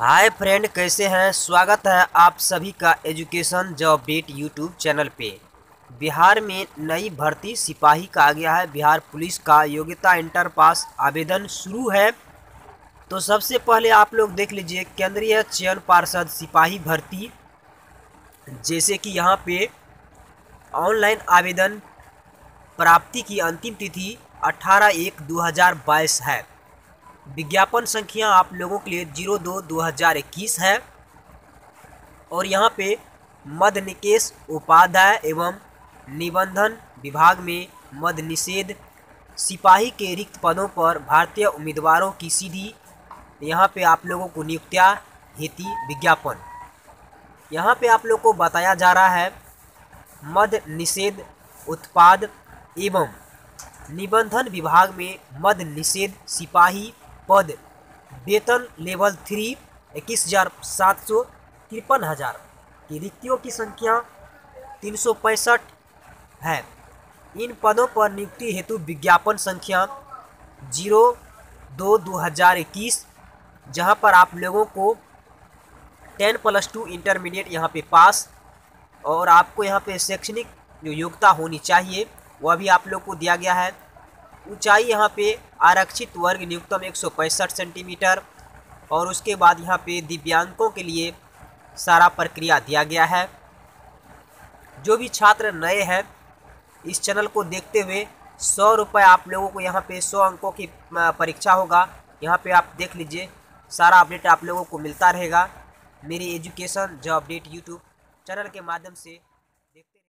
Hi friend, कैसे हैं? स्वागत है आप सभी का education job update YouTube channel पे। बिहार में नई भर्ती सिपाही का आ गया है। बिहार पुलिस का योग्यता इंटर पास आवेदन शुरू है। तो सबसे पहले आप लोग देख लीजिए, केंद्रीय चयन पार्षद सिपाही भर्ती। जैसे कि यहाँ पे ऑनलाइन आवेदन प्राप्ति की अंतिम तिथि 18 एक 2022 है। विज्ञापन संख्या आप लोगों के लिए ज़ीरो दो दो हज़ार इक्कीस है। और यहाँ पे मद निकेश उपाध्याय एवं निबंधन विभाग में मद निषेध सिपाही के रिक्त पदों पर भारतीय उम्मीदवारों की सीधी यहाँ पे आप लोगों को नियुक्तियाँ हेती विज्ञापन। यहाँ पे आप लोग को बताया जा रहा है मद निषेध उत्पाद एवं निबंधन विभाग में मद निषेध सिपाही पद। वेतन लेवल थ्री, इक्कीस हज़ार सात सौ तिरपन हज़ार। की रिक्तियों की संख्या तीन सौ पैंसठ है। इन पदों पर नियुक्ति हेतु विज्ञापन संख्या ज़ीरो दो दो हज़ार इक्कीस, जहाँ पर आप लोगों को टेन प्लस टू इंटरमीडिएट यहाँ पे पास और आपको यहाँ पे शैक्षणिक जो योग्यता होनी चाहिए, वह भी आप लोग को दिया गया है। ऊंचाई यहाँ पे आरक्षित वर्ग न्यूनतम एक सौ पैंसठ सेंटीमीटर और उसके बाद यहाँ पे दिव्यांगों के लिए सारा प्रक्रिया दिया गया है। जो भी छात्र नए हैं, इस चैनल को देखते हुए सौ रुपये आप लोगों को यहाँ पे सौ अंकों की परीक्षा होगा। यहाँ पे आप देख लीजिए, सारा अपडेट आप लोगों को मिलता रहेगा। मेरी एजुकेशन जो अपडेट यूट्यूब चैनल के माध्यम से